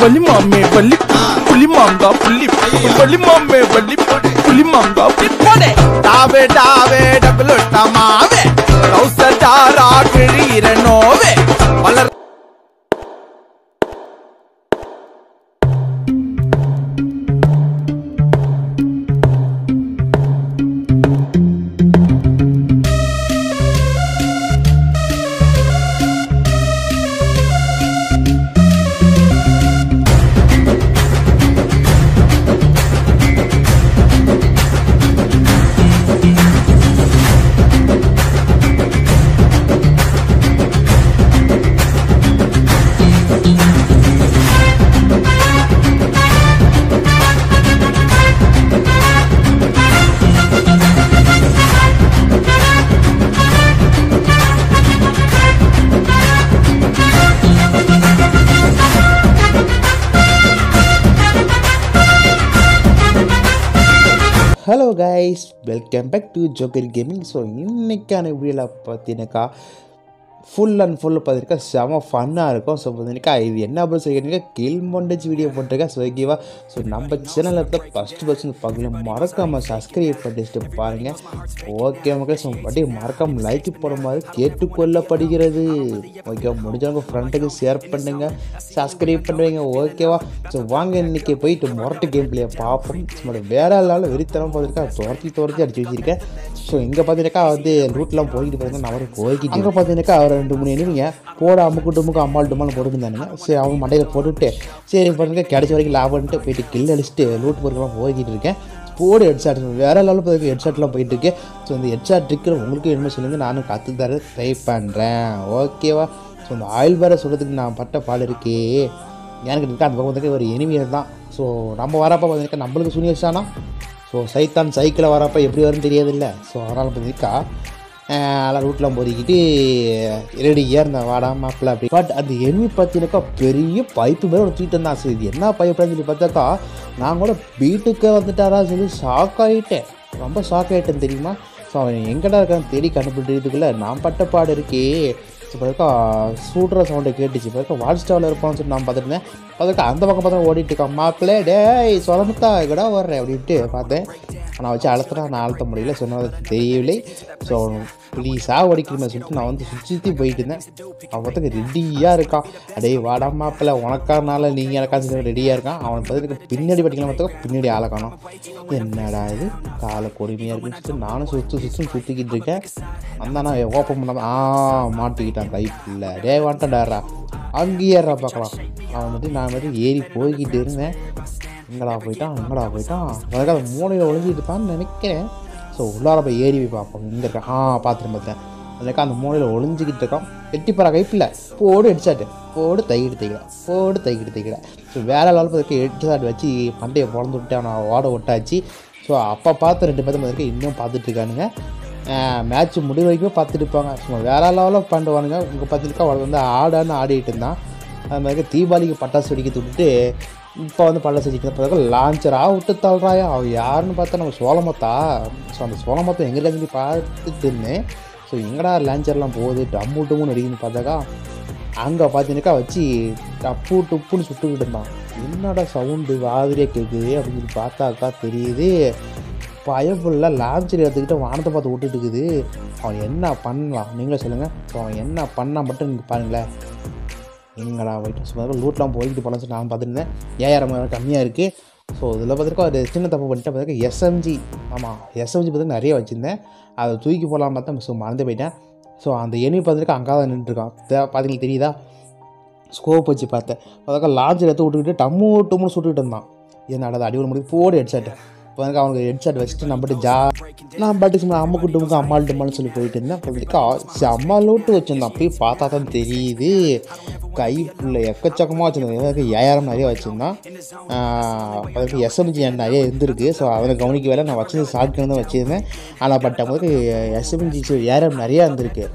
வலி மாமே வலி புலி மாங்கா புள்ளி வலி மாமே வலி புலி மாங்கா புள்ளி டாவே டாவே டபுள் டமாவே கௌசடாரா கிழீர நோவே வளர் hello guys welcome back to Joker Gaming so இன்னைக்கான வீடியோவில் பார்த்தீங்கன்னாக்கா ஃபுல் அண்ட் ஃபுல் பார்த்துருக்கா செம ஃபன்னாக இருக்கும். ஸோ பார்த்தீங்கன்னாக்கா இது என்ன அப்படின்னு சொல்லிக்கிறீங்க கில் மொண்டேஜ் வீடியோ போட்டிருக்கேன் ஸோ ஓகேவா ஸோ நம்ம சேனலில் இருக்க ஃபஸ்ட்டு ஃபஸ்ட்டு பார்க்கலாம் மறக்காமல் சப்ஸ்கிரைப் பண்ணிட்டு பாருங்கள் ஓகே மக்கள் ஸோ பட்டி மறக்காமல் லைக் மாதிரி கேட்டுக்கொள்ளப்படுகிறது. ஓகேவா முடிஞ்சவங்க ஃப்ரெண்டுக்கு ஷேர் பண்ணுங்கள் சப்ஸ்கிரைப் பண்ணுவீங்க ஓகேவா ஸோ வாங்க இன்றைக்கி போயிட்டு மொரட்டு கேம் பிளேயை பார்ப்போம். வேறு வேற ஆளால் வெறித்தனம் பார்த்துருக்கா துரத்தி துரத்தி அடிச்சு வச்சிருக்கேன். ஸோ இங்கே பார்த்தீங்கன்னாக்கா வந்து ரூட்லாம் போய்கிட்டு பாருங்க நான் அவரை போய்கிட்டு அங்கே பார்த்தீங்கன்னாக்கா அவர் ரெண்டு மூணு எனிமிங்க போட அமுக்கு டுமுக்கு அம்மாள் டுமாலும் போட்டுருந்தானுங்க. சரி அவங்க மண்டையில் போட்டுவிட்டு சரி பாருங்க கிடைச்ச வரைக்கும் லாபம்ட்டு போயிட்டு கில் அடிச்சுட்டு ரூட் பொருட்கள்லாம் போய்கிட்டு இருக்கேன். போடு ஹெட்ஷாட் வேற லெவலில் பார்த்து ஹெட்ஷாட்லாம் போயிட்டுருக்கு ஸோ இந்த ஹெட்ஷாட் ட்ரிக்கில் உங்களுக்கு என்ன சொல்லுங்க நானும் கற்று தர ட்ரை பண்ணுறேன் ஓகேவா ஸோ இந்த ஆயில் பேரை சொல்கிறதுக்கு நான் பட்ட பால் இருக்கே. எனக்கு இருக்கா அந்த பக்கம் வந்து ஒரு எனிமியர் தான் ஸோ நம்ம வரப்போ பார்த்தீங்கன்னா நம்மளுக்கு சுனியர்ஸானா ஸோ சைத்தான் சைக்கிளில் வரப்போ எப்படி வரும்னு தெரியாதுல்ல. ஸோ அதனால் பார்த்தீங்கக்கா அதெல்லாம் ரூட்லாம் பொறுக்கிட்டு ரெடியாக இருந்தேன் வாடா மாப்பிள்ள அப்படி. பட் அந்த எனிமி பார்த்தீங்கன்னாக்கா பெரிய பைப்பு மேலே ஒரு தூக்கிட்டு இருந்தான் சரி இது என்ன பைப்புன்னு சொல்லி பார்த்தாக்கா நான் கூட வீட்டுக்கு வந்துட்டாரா சொல்லி ஷாக் ஆகிட்டேன் ரொம்ப ஷாக் ஆகிட்டேன் தெரியுமா? ஸோ அவன் எங்கடா இருக்கான்னு தேடி கண்டுபிடிக்கிறதுக்குள்ளே நான் பட்ட பாடு இருக்கே. இப்போ பிறக்கா சூடுற சவுண்டை கேட்டுச்சு. பிறகு வாட்ச் ஸ்டாவில் இருப்பான்னு சொல்லி நான் பார்த்துருந்தேன் பார்த்துருக்கா அந்த பக்கம் பார்த்தா ஓடிட்டு இருக்கான் மாப்பிள்ளே டேய் சொலமுத்தா கூட வர்றேன் அப்படின்ட்டு பார்த்தேன். நான் வச்சு அழுத்துறா நான் அழுத்த முடியல. சொன்னது தெரியவில்லை. ஸோ ப்ளீஸாக ஓடிக்கிறமே சொல்லிட்டு நான் வந்து சுற்றி சுற்றி போயிட்டு இருந்தேன் அவன் பார்த்துக்கு ரெடியாக இருக்கான். அடே வாடா மாப்பிள்ள உனக்கானால நீங்கள் எனக்காச்சும் ரெடியாக இருக்கான். அவனை பார்த்துட்டு பின்னாடி படிக்கலாம் பார்த்தா பின்னாடி ஆளை காணும். என்னடா இது? காலை கொடுமையாக இருக்குன்னு சொல்லிட்டு நானும் சுற்று சுற்றும் சுற்றிக்கிட்டு இருக்கேன். அந்த நான் ஓப்பன் பண்ணாம ஆ மாட்டிக்கிட்டான் கைப்பில்ல டே வந்துட்டாரா அங்கேயே பார்க்கலாம். அவன் வந்துட்டு நான் வந்துட்டு ஏறி போய்கிட்டு இருந்தேன். எங்கடா போயிட்டான் எங்கடா போயிட்டான் அதுக்காக அந்த மூலையில் ஒளிஞ்சிட்டு நினைக்கிறேன். ஸோ உள்ளார போய் ஏறி போய் பார்ப்போம். இங்கே இருக்கான் ஆ பார்த்துட்டு பார்த்தேன் அதுக்காக அந்த மூலையில் ஒளிஞ்சிக்கிட்டு இருக்கான் எட்டிப்பறா கைப்பில்ல போடு ஹெட்ஷாட்டு போடு தைக்கிட்டு தைக்கல போடு தைக்கிட்டு தைக்கிறேன் ஸோ வேற லெவல் பார்த்துக்கு ஹெட்ஷாட் வச்சு பண்டையை பிறந்து விட்டு அவனை ஓட விட்டாச்சு. ஸோ அப்போ பார்த்து ரெண்டு பேரும் பார்த்துருக்கு இன்னும் பார்த்துட்ருக்கானுங்க மேட்ச் முடிவு வரைக்கும் பார்த்துட்டு இருப்பாங்க. சும்மா வேற லெவலில் பண்ணுவானுங்க. இங்கே பார்த்துருக்கா அவள் வந்து ஆடான்னு ஆடிட்டு இருந்தான். அது மாதிரி தீபாவளிக்கு பட்டாசு வெடிக்க விட்டுட்டு இப்போ வந்து பல்ல செஞ்சுக்கிற பிறகு லான்ச்சராக விட்டு தள்ளுறாயா? அவள் யாருன்னு பார்த்தா நம்ம சோளமத்தா ஸோ அந்த சோளமத்தம் எங்கே இருந்து பார்த்துட்டு ஸோ எங்கடா லான்ச்சர்லாம் போகுது? டம்மு டம்முன்னு அடிக்குன்னு பார்த்தாக்கா அங்கே பார்த்தீங்கன்னாக்கா வச்சு டப்பு டுப்புன்னு சுட்டுக்கிட்டு இருந்தான். என்னடா சவுண்டு வாதிரியாக கேட்குது அப்படின்னு சொல்லி பார்த்தாக்கா தெரியுது. பயம் ஃபுல்லாக லான்ச்சர் எடுத்துக்கிட்டு வானத்தை பார்த்து விட்டுட்டு இருக்குது. அவன் என்ன பண்ணலாம்? நீங்களே சொல்லுங்கள் ஸோ அவன் என்ன பண்ணால் மட்டும் நீங்கள் பாருங்களேன். எங்கடா வைட்டு சும்மா லூட்லாம் போய்கிட்டு போகலாம்னு சொல்லி நான் பார்த்துருந்தேன் ஏஆயிரம் கம்மியாக இருக்குது ஸோ இதில் பார்த்துருக்கோம் ஒரு சின்ன தப்பு பண்ணிட்டு பார்த்துருக்க எஸ்எம்ஜி. ஆமாம் எஸ்எம்ஜி பார்த்து நிறைய வச்சுருந்தேன். அதை தூக்கி போகலாம் பார்த்தா ஸோ மறந்து போயிட்டேன். ஸோ அந்த எனிமி பார்த்துருக்க அங்கே தான் நின்றுருக்கான் பார்த்தீங்களா தெரியுதா? ஸ்கோப் வச்சு பார்த்தேன். பார்த்தாக்கா லார்ஜ் எடுத்து விட்டுக்கிட்டு டம்மு டம்முன்னு சுட்டுக்கிட்டு இருந்தான். என்னடா அடி ஒரு முடிவு போடு ஹெட்செட் இப்போ வந்து அவனுக்கு ஹெட்செட் வச்சுட்டு நம்ம பாட்டு ஜா நான் பாட்டுக்கு சும்மா அம்முக்கு குட்டுமுக்கு அம்மாள் டுமான்னு சொல்லி போயிட்டு இருந்தேன். அப்போ செம்ம லோட்டு வச்சுருந்தான். போய் பார்த்தா தான் தெரியுது. கை ஃபுல்லாக எக்கச்சக்கமாக வச்சுருந்தேன். ஏஆரம் நிறைய வச்சுருந்தான். அதுக்கு எஸ்எம்ஜி என் நிறைய இருந்திருக்கு. ஸோ அவனை கவனிக்க வேலை நான் வச்சது ஷார்ட்கன் தான் வச்சுருந்தேன். ஆனால் பட் போது எஸ்எம்ஜி ஏஆரம் நிறையா இருந்திருக்கு.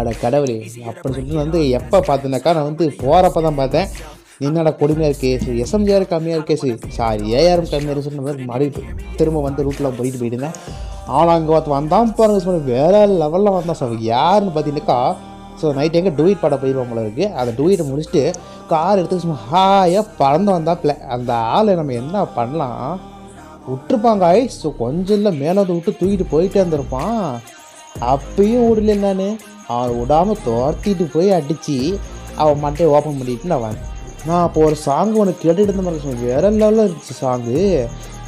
அட கடவுளே. அப்படின்னு சொல்லிட்டு வந்து எப்போ பார்த்தேனாக்கா நான் வந்து போகிறப்ப தான் பார்த்தேன். என்னடா கொடுமையாக இருக்கே? சரி எஸ்எம்ஜிஆர் கம்மியாக இருக்கே. சரி சாரி ஏஆர்எம் கம்மியாக இருக்கு மாதிரி மறுபடியும் திரும்ப வந்து ரூட்டில் போயிட்டு போயிட்டுருந்தேன் ஆனால் அங்கே பார்த்து வந்தான் பாருங்க சொல்லி வேறு லெவலில் வந்தான். சார் யாருன்னு பார்த்தீங்கன்னாக்கா ஸோ நைட் எங்கே டூயிட் பாட போயிடுவோம் போல இருக்குது அந்த டூயிட்டை முடிச்சுட்டு கார் எடுத்து சும்மா ஹாயாக பறந்து வந்தாப்பில் அந்த ஆளை நம்ம என்ன பண்ணலாம்? விட்டுருப்பாங்க ஐஸ் ஸோ கொஞ்சம் இல்லை மேலே வந்து விட்டு தூக்கிட்டு போயிட்டே இருந்திருப்பான். அப்பயும் விடல நான். அவன் விடாமல் துரத்திட்டு போய் அடித்து அவன் மண்டையை ஓப்பன் பண்ணிட்டு நான் வந்தேன். நான் அப்போ ஒரு சாங் ஒன்று கேட்டுட்டு இருந்த மாதிரி சொன்னேன். வேற லெவலில் இருந்துச்சு சாங்கு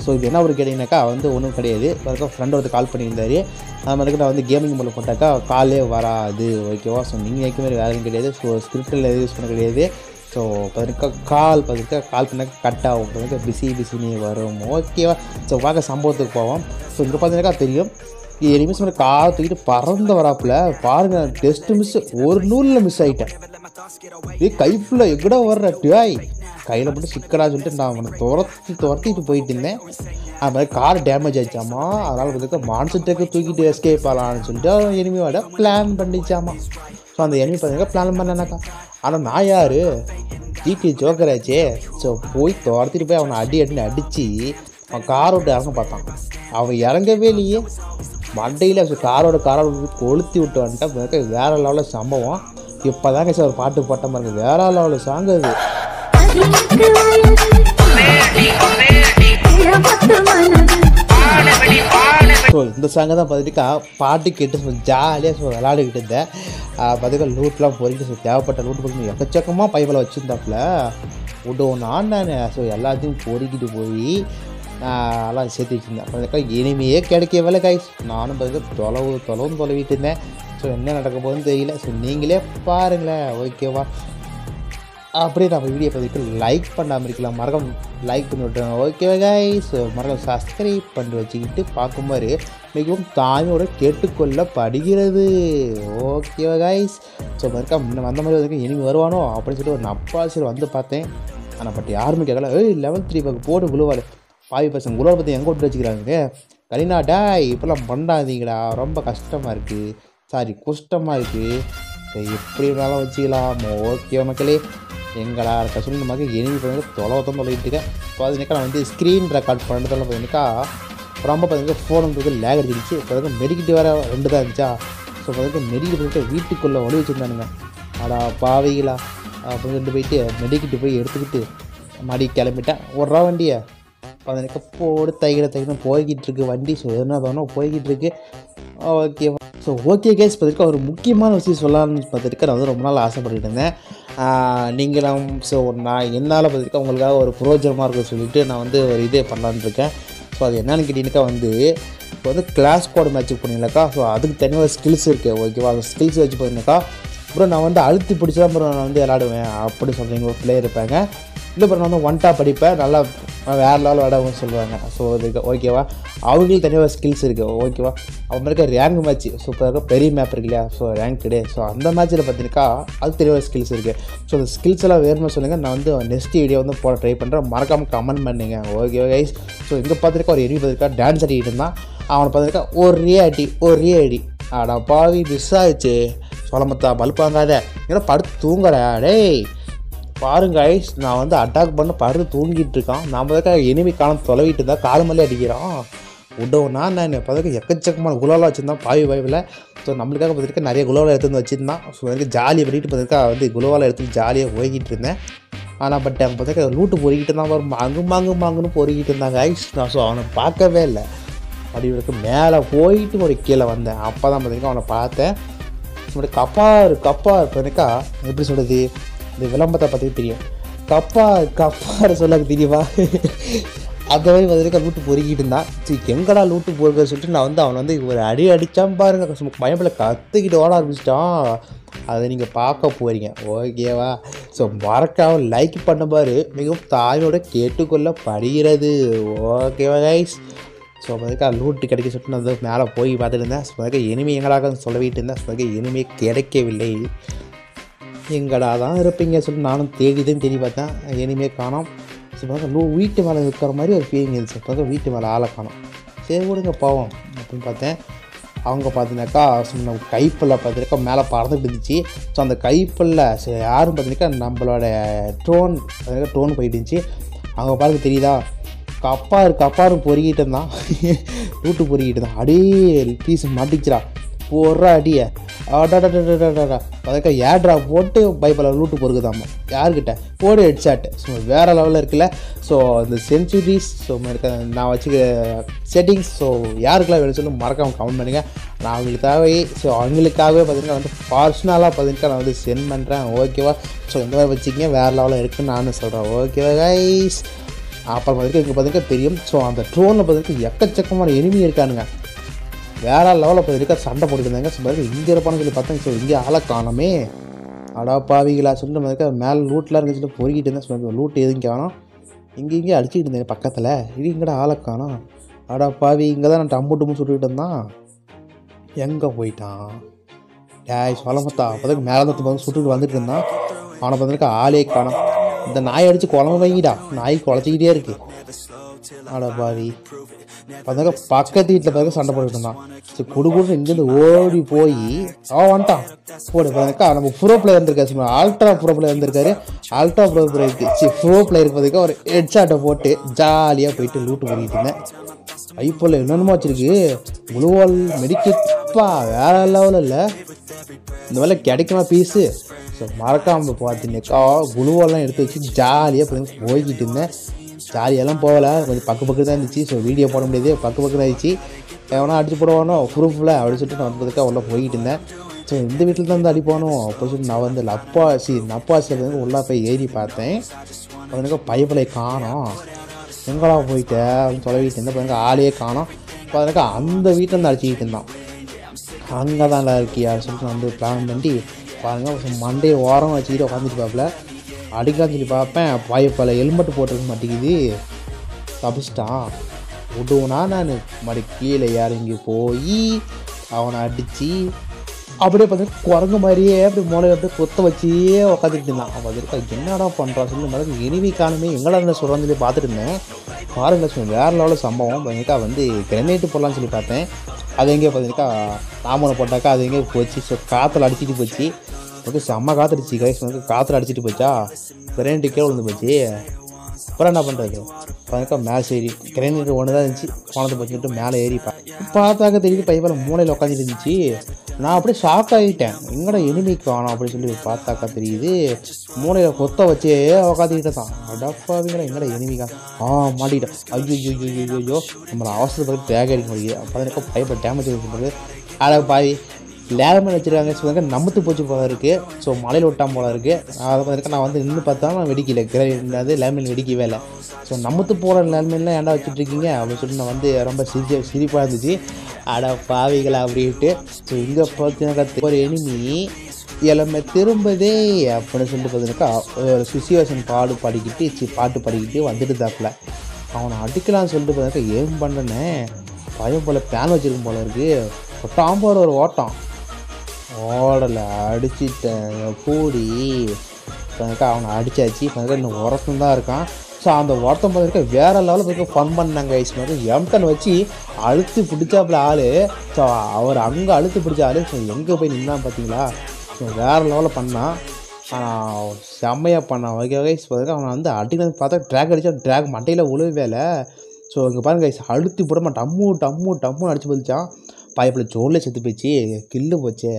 ஸோ இது என்ன ஒரு கேட்டிங்கனாக்கா வந்து ஒன்றும் கிடையாது. அதுக்கு ஃப்ரெண்ட் ஒருத்தர் கால் பண்ணியிருந்தாரு. அது மாதிரி நான் வந்து கேமிங் மூலம் போட்டாக்கா காலே வராது. ஓகேவா ஸோ நீங்கள் வைக்க மாதிரி வேலையும் கிடையாது. ஸோ ஸ்கிரிப்டில் எதுவும் யூஸ் பண்ண கிடையாது. ஸோ பதினக்கா கால் பதினக்கா கால் பண்ணாக்கா கட் ஆகும். பதினக்கா பிஸி பிஸினே வரும். ஓகேவா ஸோ பார்க்க சம்பவத்துக்கு போவோம். ஸோ இங்கே பார்த்தீங்கன்னாக்கா தெரியும். எனிமேஸ் மேலே கால் தூக்கிட்டு பறந்து வராப்புல. பாருங்கள் டெஸ்ட்டு மிஸ் ஒரு நூலில் மிஸ் ஆகிட்டேன் ஏ கைஃபுல்ல எங்கடா வர்ற? டேய் கையில் மட்டும் சிக்கடா சொல்லிட்டு நான் அவனை துரத்தி துரத்திட்டு போயிட்டு இருந்தேன் அது மாதிரி கார் டேமேஜ் ஆச்சாமா அதனால் வந்து மான்சர் டேக்கு தூக்கிட்டு எஸ்கேப் ஆகலான்னு சொல்லிட்டு எனிமியோட பிளான் பண்ணிச்சாமா. ஸோ அந்த எனிமி பார்த்தீங்கன்னா பிளான் பண்ணேனாக்கா. ஆனால் நான் யார்? ஜிடி ஜோக்கராச்சே. ஸோ போய் துரத்திட்டு போய் அவனை அடி அடின்னு அடித்து அவன் கார் விட்டு இறங்க பார்த்தான். அவன் இறங்கவே இல்லையே. மண்டையில் காரோட காரோட கொளுத்தி விட்டு வந்துட்டான். பிறகு வேற லெவலில் சம்பவம். இப்போ தான் சார் ஒரு பாட்டு போட்ட மாதிரி வேற லெவலில் சாங் அது. ஸோ இந்த சாங்கை தான் பார்த்துட்டுக்கா பாட்டு கேட்டு ஜாலியாக ஸோ விளாடிக்கிட்டு இருந்தேன். பார்த்துக்க லூட்லாம் பொறிக்கிட்டு ஸோ தேவைப்பட்ட லூட் பொறிக்கணும் எக்கச்சக்கமாக பைப்பில் வச்சுருந்தாப்புல. விடுவோம் நான் ஸோ எல்லாத்தையும் பொறிக்கிட்டு போய் எல்லாம் சேர்த்து வச்சுருந்தேன். அப்புறம் இனிமையே கிடைக்க வேலை காய்ஸ் நானும் பார்த்துக்க தொலைவு தொலைவும் தொலைவிட்டு இருந்தேன். ஸோ என்ன நடக்க போகுதுன்னு தெரியல. ஸோ நீங்களே பாருங்களேன். ஓகேவா அப்படியே நம்ம வீடியோ பதிவுக்கு லைக் பண்ணாமல் இருக்கலாம். மறக்காம லைக் பண்ணி விட்டுருங்க. ஓகேவா கைஸ் மறக்காம சப்ஸ்கிரைப் பண்ணி வச்சுக்கிட்டு பார்க்கும்போது மிகவும் தாயோட கேட்டுக்கொள்ளப்படுகிறது. ஓகேவா கைஸ் ஸோ மறக்காம முன்ன வந்த மாதிரி வந்து இனிமே வருவானோ? அப்படின்னு சொல்லிட்டு ஒரு நப்பாசில் வந்து பார்த்தேன். ஆனால் பட் யாருமே கேட்கல. ஏய் லெவன்த் த்ரீ பக்கம் போடு குழுவாடு பாவி பசங்க குழுவை பற்றி எங்கே விட்டு வச்சுக்கிறாங்க? கலினா டாய் இப்போல்லாம் பண்ணாதீங்கடா. ரொம்ப கஷ்டமாக இருக்குது சாரி குஷ்டமாக இருக்குது எப்படி வேணாலும் வச்சுக்கலாம். ஓகே மக்களே. எங்களா இருக்க சொல்லி நமக்கு எனிமி பண்ணி தொலைவத்தம் தொலைவிட்டு இருக்கேன். பார்த்தீங்கன்னாக்கா நான் வந்து ஸ்க்ரீன் ரெக்கார்ட் பண்ணுறதுல பார்த்தீங்கன்னாக்கா ரொம்ப பார்த்தீங்கன்னா ஃபோன் வந்து லேக் அடிச்சிருச்சு. இப்போ மெடிக்கிட்டு வேறு ரெண்டு தான் இருந்துச்சா? ஸோ பார்த்தீங்கன்னா மெடிக்கிட்டு போயிட்டு வீட்டுக்குள்ளே ஒளி வச்சுருந்தானுங்க. அடா பாவிகளா. அப்படின்னு சொல்லிட்டு போயிட்டு மெடிக்கிட்டு போய் எடுத்துக்கிட்டு மடி கிளம்பிட்டேன். ஓடுறா வண்டியை. பார்த்தீங்கன்னா போடு தைக்கிற தைக்கிற போய்கிட்டு இருக்கு. வண்டி ஸோ என்ன தானோ போய்கிட்டு இருக்கு. ஓகே ஸோ ஓகே கேஸ் பார்த்துருக்க ஒரு முக்கியமான விஷயம் சொல்லலாம்னு பார்த்துருக்க நான் வந்து ரொம்ப நாள் ஆசைப்பட்டுட்டு இருந்தேன். நீங்கள் நான் ஸோ நான் என்னால் பார்த்துருக்க உங்களுக்காக ஒரு புரோஜனமாக இருக்க சொல்லிட்டு நான் வந்து ஒரு இதே பண்ணலான்னு இருக்கேன். ஸோ அது என்னென்னு கேட்டிங்கனாக்கா வந்து இப்போ வந்து கிளாஸ் கோட் மேட்ச்சுக்கு போனீங்கனாக்கா ஸோ அதுக்கு தனியாக ஸ்கில்ஸ் இருக்குது ஓகேவா அந்த ஸ்கில்ஸ் வச்சு பார்த்தீங்கன்னாக்கா அப்புறம் நான் வந்து அழுத்தி பிடிச்சி தான் அப்புறம் நான் வந்து விளாடுவேன் அப்படி சொல்கிறீங்க ஒரு பிளேயர் இருப்பாங்க. இல்லை அப்புறம் நான் வந்து ஒன் டாப் படிப்பேன் நல்லா வேறு லெவல் விளாடவும் சொல்லுவாங்க. ஸோ இதுக்கு ஓகேவா அவங்களுக்கு தனியாக ஸ்கில்ஸ் இருக்குது ஓகேவா அவங்க இருக்க ரேங்க் மேட்ச் சூப்பராக இருக்க பெரிய மேப் இருக்கு இல்லையா? ஸோ ரேங்க் கிடையாது. ஸோ அந்த மேட்ச்சில் பார்த்தீங்கன்னா அது தெளிவாக ஸ்கில்ஸ் இருக்குது ஸோ அந்த ஸ்கில்ஸ் எல்லாம் வேணும்னு சொல்லுங்கள் நான் வந்து நெக்ஸ்ட் வீடியோ வந்து போட ட்ரை பண்ணுறேன் மறக்காமல் கமெண்ட் பண்ணுங்க. ஓகே கைஸ் ஸோ இங்கே பார்த்துருக்கா ஒரு எரிவி பார்த்துருக்கா டான்ஸ் ஆடிக்கிட்டு இருந்தான். அவனை பார்த்துருக்கா ஒரே அடி ஒரே அடி. ஆடா பாவி மிஸ் ஆயிடுச்சு. சொல்ல மத்தா பல்பாங்காத. ஏன்னா படுத்து தூங்குறா. டேய் பாருங்க ஐஸ் நான் வந்து அட்டாக் பண்ண படுத்து தூங்கிட்டு இருக்கான் நான் தான் எனிமி காலம் தொலைவிட்டு இருந்தால் கால் மேலே அடிக்கிறான். உடவுனா நான் பார்த்துக்க எக்கச்சக்கமான குலாலாம் வச்சுருந்தான் பாவி பாய்வில். ஸோ நம்மளுக்காக பார்த்துருக்க நிறைய குலோவில் எடுத்து வந்து வச்சுருந்தான். ஸோ எனக்கு ஜாலியாக பண்ணிட்டு பார்த்துருக்கா வந்து குலோவில் எடுத்து ஜாலியாக போய்கிட்டு இருந்தேன். ஆனால் பட் அவன் பார்த்துக்க லூட்டு பொறிக்கிட்டு இருந்தான் வரும் மாங்கு மாங்கு மாங்குன்னு பொறிக்கிட்டு இருந்தாங்க ஐஸ். நான் ஸோ அவனை பார்க்கவே இல்லை. அப்படிங்கிறதுக்கு மேலே போயிட்டு ஒரு கீழே வந்தேன். அப்போ தான் பார்த்திங்கன்னா அவனை பார்த்தேன். இப்படி கப்பார் கப்பார் இப்போக்கா எப்படி சொல்கிறது இந்த விளம்பரத்தை பார்த்துக்க தெரியும். கப்பா கப்பார் சொல்ல தெரியுமா? அந்த மாதிரி பார்த்துருக்க லூட்டு பொறுக்கிட்டு இருந்தான். சரி எங்கடா லூட்டு பொறுக்க சொல்லிட்டு நான் வந்து அவனை வந்து ஒரு அடி அடித்தான் பாருங்க. சும்மா பயப்பில் கற்றுக்கிட்டு ஓட ஆரம்பிச்சிட்டான். அதை நீங்கள் பார்க்க போகிறீங்க ஓகேவா ஸோ மறக்காம லைக் பண்ண பாரு. மிகவும் தாயோட கேட்டுக்கொள்ளப்படுகிறது. ஓகேவா கைஸ் ஸோ அதுக்கு லூட்டு கிடைக்க சொல்லிட்டு நான் வந்து மேலே போய் பார்த்துட்டு இருந்தேன் ஸோ அதுக்கு இனிமே எங்கடாக சொல்லிட்டு இருந்தேன் ஸோ அதுக்கு இனிமே கிடைக்கவில்லை. எங்கடா தான் இருப்பீங்க சொல்லிட்டு நானும் தேடி தான் தேடி பார்த்தேன். இனிமே காணோம். ஸோ பார்த்தா லூ வீட்டு மேலே இருக்கிற மாதிரி ஒரு ஃபீலிங் இருந்துச்சு. பார்த்தா வீட்டு மேலே ஆளை காணோம். சரி விடுங்க பாவம் அப்படின்னு பார்த்தேன். அவங்க பார்த்தீங்கன்னாக்கா சும்மா கைப்பில் பார்த்துருக்கா மேலே பறந்துட்டு இருந்துச்சு. ஸோ அந்த கைப்பில் யாரும் பார்த்தீங்கன்னாக்கா நம்மளோட ட்ரோன் ட்ரோன் போயிட்டு இருந்துச்சு. அவங்க பாருங்க தெரியுதா? கப்பாரு கப்பாரும் பொறுக்கிட்டு இருந்தான். ரூட்டு பொறுக்கிட்டு இருந்தான். அடே பீஸ் மாட்டிச்சுடா போடுறா அடிய. அடடடடடடா அதுக்கு ஏட்ரா போட்டு பைப்பில் லூட்டு பொறுக்குதாம்மா யார்கிட்ட போடு ஹெட்ஷாட் ஸோ வேறு லெவலில் இருக்குல்ல ஸோ இந்த சென்ச்சுரிஸ் ஸோ இருக்க நான் வச்சுக்க செட்டிங்ஸ் ஸோ யாருக்கெல்லாம் வேணும் சொல்லி மறக்காமல் கமெண்ட் பண்ணுங்கள் நான் அவங்களுக்காகவே ஸோ அவங்களுக்காகவே பார்த்தீங்கன்னா வந்து பர்சனலாக பார்த்தீங்கன்னா நான் வந்து சென்ட் பண்ணுறேன் ஓகேவா ஸோ இந்த மாதிரி வச்சுக்கிங்க வேறு லெவலில் இருக்குன்னு நானும் சொல்கிறேன் ஓகேவா கைஸ் அப்புறம் பார்த்தீங்கன்னா இங்கே பார்த்தீங்கன்னா தெரியும். ஸோ அந்த ட்ரோனில் பார்த்தீங்கன்னா எக்கச்சக்கமான எனிமி இருக்கானுங்க. வேற லெவலில் பார்த்தீங்கன்னா சண்டை போட்டுருந்தாங்க ஸோ பாருங்க இங்கே இருப்பான்னு சொல்லி பார்த்தேன். ஸோ இங்கே ஆளை காணமே. அடா பாவிகளா சொல்லிட்டு பார்த்தா மேலே லூட்லாம் இருந்துச்சுட்டு சொல்லி பொறுக்கிட்டு இருந்தேன். ஸோ லூட் எதுவும் காணோம்? இங்கே இங்கே அடிச்சுக்கிட்டு இருந்தேன் பக்கத்தில். இது இங்கடா ஆளை காணும்? அடா பாவி இங்கே தான் நான் டம்மு டும்பு சுட்டுக்கிட்டு இருந்தான். எங்கே போயிட்டான்? டேய் சொல்ல மத்தா அப்போதான் மேலே தான் வந்து சுட்டுட்டு வந்துட்டு இருந்தான். அவனை பார்த்துருக்க ஆளே காணோம். இந்த நாய் அடித்து குழம்பு வைக்கிடா நாய் குழச்சிக்கிட்டே இருக்கு. அட பாவி. பார்த்தாக்க பக்கத்து வீட்டில் பார்க்க சண்டை போட்டுட்டு இருந்தான். சரி குடு குடு இங்கேருந்து ஓடி போய் அவன் வந்துட்டான். போடு பார்த்தாக்கா நம்ம ப்ரோ பிளேயர் இருந்திருக்காரு. சும்மா ஆல்ட்ரா ப்ரோ பிளேயர் இருந்திருக்காரு. ஆல்ட்ரா ப்ரோ பிளேயருக்கு சரி ப்ரோ பிளேயர் பார்த்துக்க ஒரு ஹெட்ஷாட்டை போட்டு ஜாலியாக போயிட்டு லூட்டு பண்ணிட்டு இருந்தேன். ஐப்போல் என்னென்னமோ வச்சுருக்கு. முழுவால் மெடிக்கெட்ப்பா வேற லெவலில் இல்லை. இந்த வேலை கிடைக்குமா பீஸு ஸோ மறக்காமல் பார்த்தீங்கக்கா குழுவெல்லாம் எடுத்து வச்சு ஜாலியாக போய் போய்கிட்டு இருந்தேன். ஜாலியெல்லாம் போகலை. கொஞ்சம் பக்கு பக்கு தான் இருந்துச்சு. ஸோ வீடியோ போட முடியாது. பக்கு பக்கு தான் இருந்துச்சு எவனா அடிச்சு போடுவானோ ப்ரூஃபில் அப்படின்னு சொல்லிட்டு நான் வந்ததுக்காக உள்ளே போய்கிட்டு இருந்தேன். ஸோ இந்த வீட்டில் தான் வந்து அடிப்பானோ? அப்படின்னு சொல்லிட்டு நான் வந்து லப்பாசி நப்பாசியில் வந்து உள்ளே போய் ஏறி பார்த்தேன். அவனுக்கு பயப்பலை காணோம். எங்கடா போயிட்ட? அப்படின்னு சொல்லிட்டு இருந்தேன் பாருங்க ஆளையே காணோம். பாருங்க அந்த வீட்டில் இருந்து அடிச்சுக்கிட்டு இருந்தான். அங்கே தான் இருக்கியா? சொல்லிட்டு நான் வந்து பிளான் பண்ணி பாருங்க மண்டையை ஓரம் வச்சுக்கிட்டு உட்காந்துட்டு பார்ப்பல அடிக்காஞ்சிட்டு சொல்லி பார்ப்பேன் பல ஹெல்மெட் போட்டிருக்க மாட்டேங்குது. தப்பிச்சிட்டான். விடுவனா நான். மறு கீழே இறங்கி போய் அவனை அடித்து அப்படியே பார்த்தீங்கன்னா குரங்கு மாதிரியே அப்படி மூளையை அப்படியே கொத்த வச்சியே உட்காந்துட்டு இருந்தான். அவன் அதுக்கு என்னடா பண்ணுறான் சொல்லி மாதிரி எனிவி காணுமே எங்கடா இருந்து சொல்கிறான்னு சொல்லி பார்த்துட்டு இருந்தேன். பாருங்க சும்மா வேறு லெவலில் சம்பவம். பார்த்தீங்கன்னா வந்து கிரனேட்டு போடலான்னு சொல்லி பார்த்தேன். அது எங்கேயோ பார்த்தீங்கன்னா தாமரை போட்டாக்கா அது எங்கேயோ போச்சு. ஸோ காற்றுல அடிச்சிட்டு போச்சு. ஓகே செம்ம காற்றுடுச்சு கைஸ் வந்து காற்றுல அடிச்சிட்டு போச்சா? கிரேனேட்டு கீழே விழுந்து போச்சு. அப்புறம் என்ன பண்ணுறது பார்த்தாக்கா மேலே ஏறி கிரேனேட் ஒன்று தான் இருந்துச்சு போனது போச்சுக்கிட்டு மேலே ஏறி பார்த்தாக்க தெரியுது பையன் மூளையில் உட்காந்துட்டு இருந்துச்சு. நான் அப்படியே ஷாக் ஆகிட்டேன். எங்கடா எனிமி காணும் அப்படின்னு சொல்லி பார்த்தாக்கா தெரியுது. மூளையில் கொத்த வச்சே உட்காந்துக்கிட்டு தான் அடப்பாவீங்களா எங்கடா எனிமிக்கா ஆ மாட்டிக்கிட்டேன் ஐயோ ஐயோ ஐயோ ஐயோ நம்மளை அவசரப்பட்டு டேக் அடிக்க முடியுது. அப்போ எனக்கு பைப்பில் டேமேஜ் பண்ணுறது அட பாவி லேர்மேன் வச்சுருக்காங்க. சொல்லுங்க நமுத்து போச்சு போல இருக்குது ஸோ மலையில் விட்டான் போல இருக்குது அதை பார்த்துருக்க நான் வந்து நின்று பார்த்தா நான் வெடிக்கல. கிர லேர்மேன் வெடிக்கவே இல்லை. ஸோ நமுத்து போகிற லேர்மேன்லாம் ஏன்டா வச்சுட்டு இருக்கீங்க? அப்படின்னு சொல்லிட்டு நான் வந்து ரொம்ப சிரி சிரிப்பாக இருந்துச்சு. அட பாவிகளா அப்படின்ட்டு ஸோ இங்கே பார்த்தீங்கன்னா ஒரு எனிமி எல்லாமே திரும்பதே அப்படின்னு சொல்லிட்டு பார்த்தீங்கன்னாக்கா ஒரு சுச்சுவேஷன் பாடு பாடிக்கிட்டு சி பாட்டு பாடிக்கிட்டு வந்துட்டு தாப்பில் அவனை அடிக்கலாம்னு சொல்லிட்டு பார்த்தீங்கன்னா ஏம் பண்ணனே. பயம் போல் பேன் வச்சிருக்கும் போல இருக்குது ஒட்டாம் போகிற ஒரு ஓட்டம். ஓடலை அடிச்சிட்டேன். கூடி. இப்போ அவனை அடிச்சாச்சு. இப்போ இன்னும் உரத்தம் தான் இருக்கான். ஸோ அந்த ஒருத்தன் பார்த்துருக்க வேற லெவலில் பார்த்து ஃபன் பண்ணாங்க ஐஸ் மாதிரி எம்டன் வச்சு அழுத்து பிடிச்சாப்புல ஆள். ஸோ அவர் அங்கே அழுத்து பிடிச்ச ஆள். ஸோ எங்கே போய் நின்னா பார்த்தீங்களா ஸோ வேறு லெவலில் பண்ணான். ஆனால் செம்மையாக பண்ணான். ஓகே கைஸ் பார்த்துருக்க அவனை வந்து அடிக்கிறது பார்த்தா ட்ராக் அடித்தா ட்ராக் மண்டையில் உழுவே வேலை ஸோ இங்கே பாருங்க கைஸ் அழுத்தி போடாமல் டம்மு டம்மு டம்முன்னு அடிச்சு பதிச்சான். பைப்பில் ஜோலில் செத்து போச்சு கில்லு போச்சே.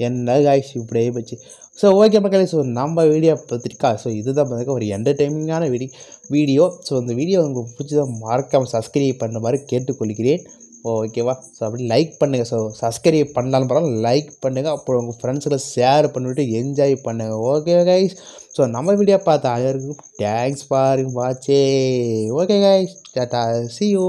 என்ன காய்ஸ் இப்படியே போச்சு. ஸோ ஓகே மக்களே ஸோ நம்ம வீடியோ பார்த்துருக்கா ஸோ இதுதான் பார்த்துக்க ஒரு என்டர்டைனிங்கான வீடி வீடியோ ஸோ அந்த வீடியோ உங்களுக்கு பிடிச்சதான் மறக்காமல் சப்ஸ்கிரைப் பண்ண மாதிரி கேட்டுக்கொள்கிறேன். ஓகேவா ஸோ அப்படி லைக் பண்ணுங்கள் ஸோ சப்ஸ்கிரைப் பண்ணாலும் பரவாயில்ல லைக் பண்ணுங்கள் அப்புறம் உங்கள் ஃப்ரெண்ட்ஸில் ஷேர் பண்ணிவிட்டு என்ஜாய் பண்ணுங்கள் ஓகே கைஸ் ஸோ நம்ம வீடியோ பார்த்த அனைவருக்கும் thanks for வாட்சே okay guys tata see you